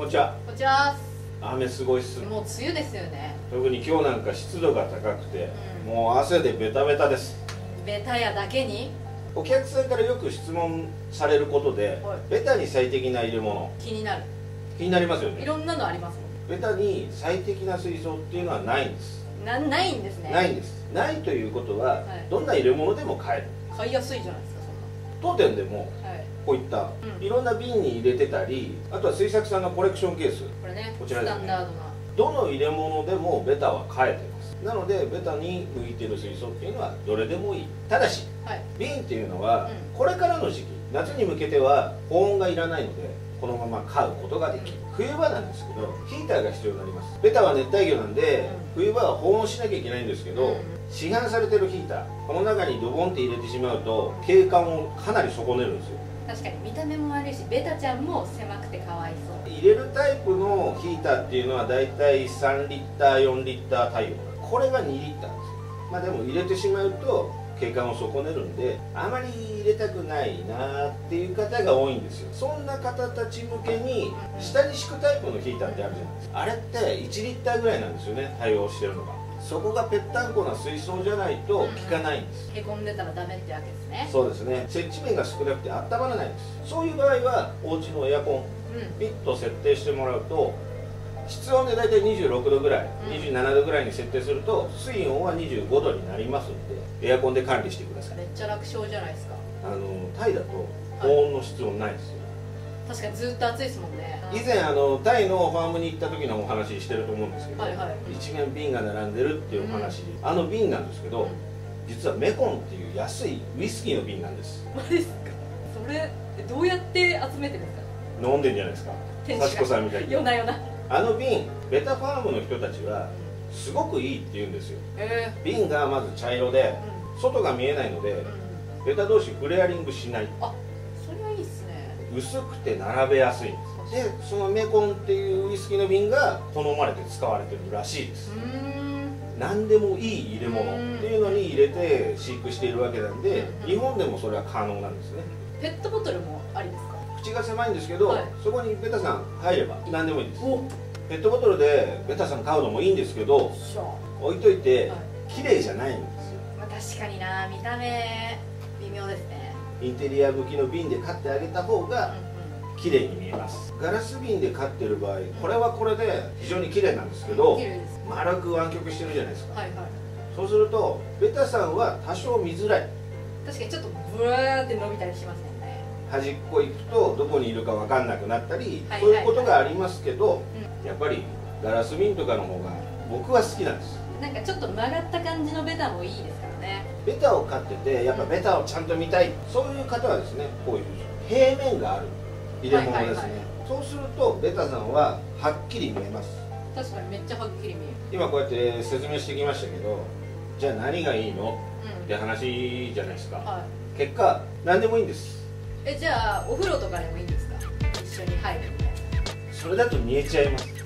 こんにちはこちら。雨すごいっすもう梅雨ですよね。特に今日なんか湿度が高くて、うん。もう汗でベタベタです。ベタやだけに？お客さんからよく質問されることで、はい。ベタに最適な入れ物。気になる。気になりますよね。いろんなのありますもベタに最適な水槽っていうのはないんです、んなないんですね。ないんです。ないということは、はい。どんな入れ物でも買える。買いやすいじゃないですか当店でもそんなはいこういった、うん。いろんな瓶に入れてたりあとは水作さんのコレクションケース。これねこちらですね。スタンダードな。どの入れ物でもベタは買えてますなのでベタに向いてる水槽っていうのはどれでもいい。ただしはい。瓶っていうのは、うん。これからの時期夏に向けては保温がいらないのでこのまま飼うことができる。冬場なんですけどヒーターが必要になります。ベタは熱帯魚なんで、冬場は保温しなきゃいけないんですけど、うん。市販されてるヒーターこの中にドボンって入れてしまうと景観をかなり損ねるんですよ。確かに。見た目も悪いしベタちゃんも狭くてかわいそう入れるタイプのヒーターっていうのはだいたい3リッター4リッター対応これが2リッターですまあでも入れてしまうと景観を損ねるんであまり入れたくないなっていう方が多いんですよ。そんな方たち向けに下に敷くタイプのヒーターってあるじゃないですか。あれって1リッターぐらいなんですよね対応してるのが。そこがぺったんこな水槽じゃないと効かないんです。へこんでたらダメってわけですね。そうですね。接地面が少なくて温まらないんです。そういう場合はお家のエアコンうん。ピッと設定してもらうと室温で大体26度ぐらい、うん27度ぐらいに設定すると水温は25度になりますのでエアコンで管理してください。めっちゃ楽勝じゃないですか。あのタイだと高温の室温ないですよ、確かにずっと暑いですもんね。以前あのタイのファームに行った時のお話してると思うんですけど、はいはい。一面瓶が並んでるっていうお話、あの瓶なんですけど、うん実はメコンっていう安いウイスキーの瓶なんです。マジですか。それえどうやって集めてるんですか。飲んでんじゃないですか。幸子さんみたいに。夜な夜なあの瓶ベタファームの人たちはすごくいいって言うんですよ。え。瓶がまず茶色でえうん。外が見えないのでうん。ベタ同士フレアリングしない。あそれはいいっすね。薄くて並べやすいんです。でそのメコンっていうウイスキーの瓶が好まれて使われてるらしいです。何でもいい入れ物っていうのに入れて飼育しているわけなんでうん。日本でもそれは可能なんですねペットボトルもありですか？口が狭いんですけど、はい。そこにベタさん入れば何でもいいです。お。ペットボトルでベタさん買うのもいいんですけど置いといてはい。綺麗じゃないんですよ。まあ確かにな見た目微妙ですね。インテリア向きの瓶で買ってあげた方うんが綺麗に見えます。ガラス瓶で買ってる場合これはこれで非常に綺麗なんですけうんど丸く湾曲してるじゃないですか。はいはい。そうするとベタさんは多少見づらい。確かにちょっとブワーって伸びたりしますね端っこ行くとどこにいるか分かんなくなったり、はいそういうことがありますけど、うやっぱりガラス瓶とかの方が僕は好きなんです。なんかちょっと曲がった感じのベタもいいですからね。ベタを買っててやっぱベタをちゃんと見たい。そういう方はですねこういう平面がある。入れ物ですね、はいはいはいそうするとベタさんははっきり見えます。確かにめっちゃはっきり見える。今こうやって説明してきましたけどじゃあ何がいいの？うんって話じゃないですか。はい。結果何でもいいんですえじゃあお風呂とかでもいいんですか？一緒に入るみたいな。それだと見えちゃいます。